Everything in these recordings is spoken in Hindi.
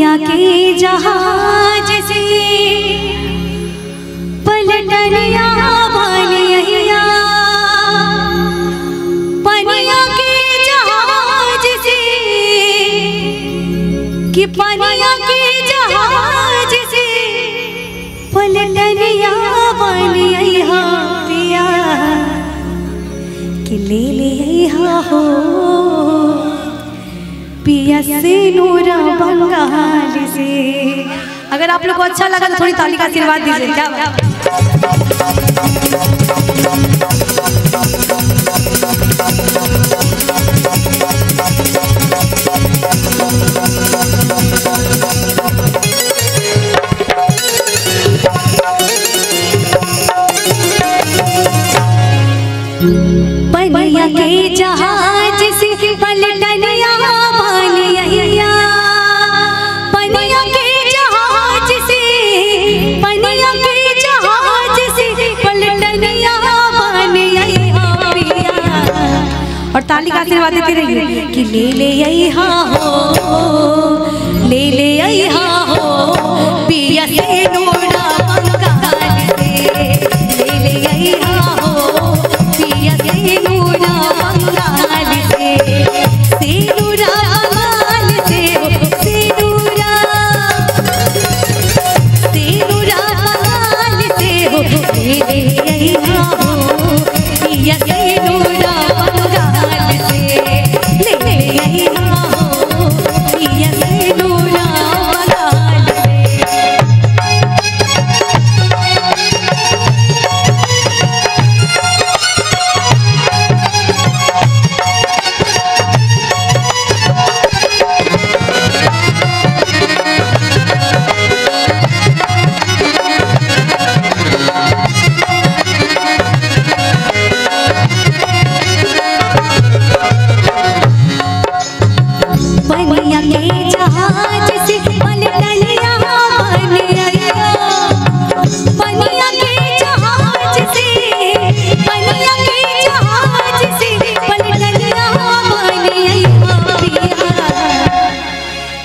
पनिया के जहाज़ से पलटनिया वालिया पनिया के जहाज़ से कि पनिया अगर आप लोग को अच्छा लगा तो थोड़ी ताली का आशीर्वाद दीजिए, क्या बात? पनिया के जहाज़ से पलटनिया और ताली का आशीर्वाद देते रहिए कि ले ले आई हाँ हो ले ले आई हाँ हो पिया से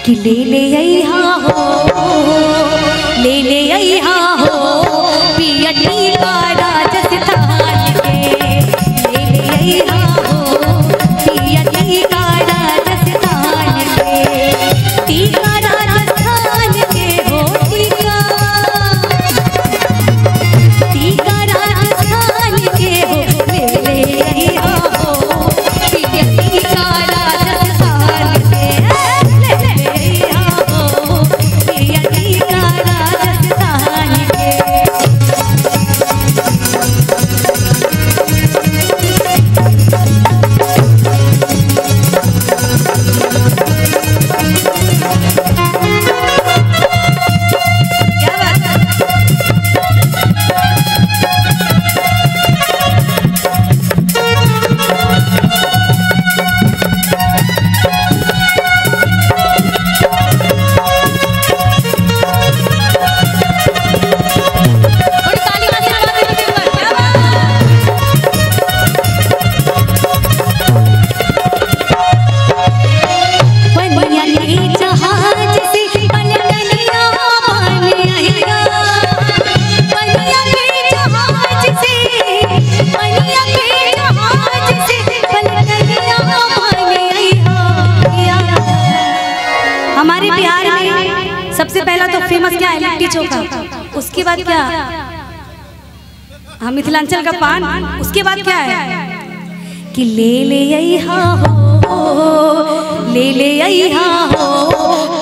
कि ले ले आई हाँ हो। फ़ेमस क्या है लिट्टी चोखा। उसके बाद क्या? हाँ मिथिलांचल का पान। उसके बाद क्या है? कि ले ले यहाँ हो ले ले यहाँ हो